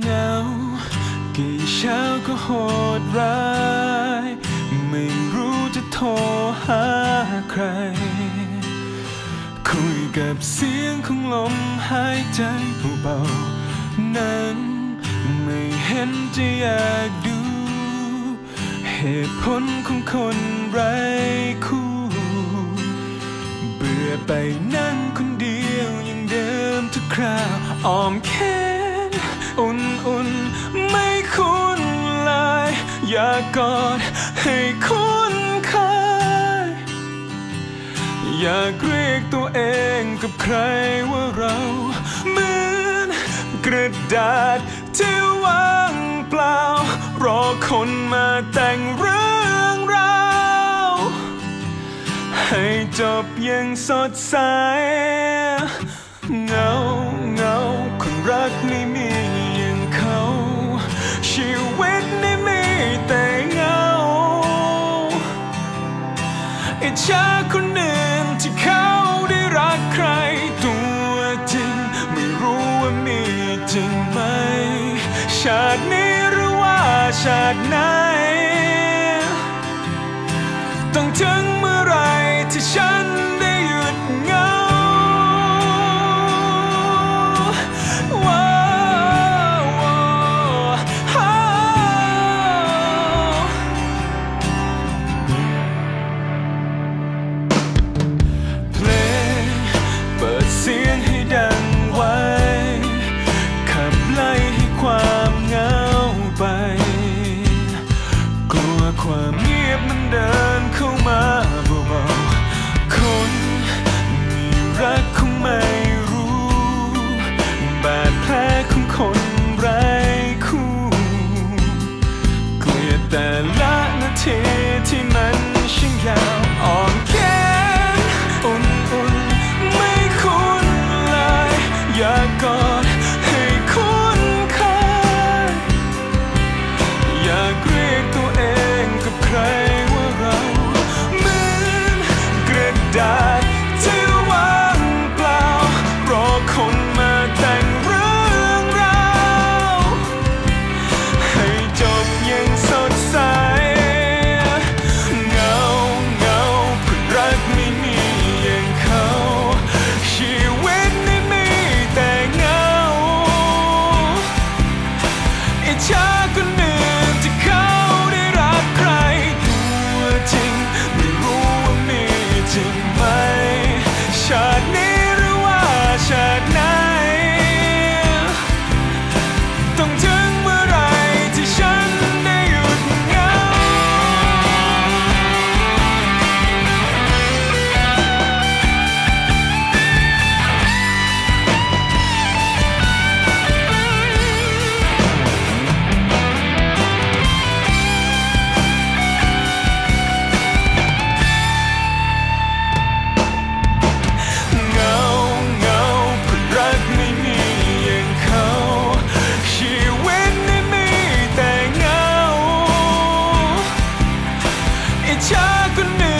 เงากี่เช้าก็โหดร้าย ไม่รู้จะโทรหาใคร คุยกับเสียงของลมหายใจเบาๆนั้นไม่เห็นจะอยากดู เหตุผลของคนไร้คู่ เบื่อไปนั่งคนเดียวอย่างเดิมทุกคราวอ้อมแข กกอดให้คุ้นเคย อยากเรียกตัวเองกับใครว่าเราเหมือนกระดาษที่ว่างเปล่า รอคนมาแต่งเรื่องราวให้จบยังสดใส เงาเงาคนรักไม่ ว่า should know. I could never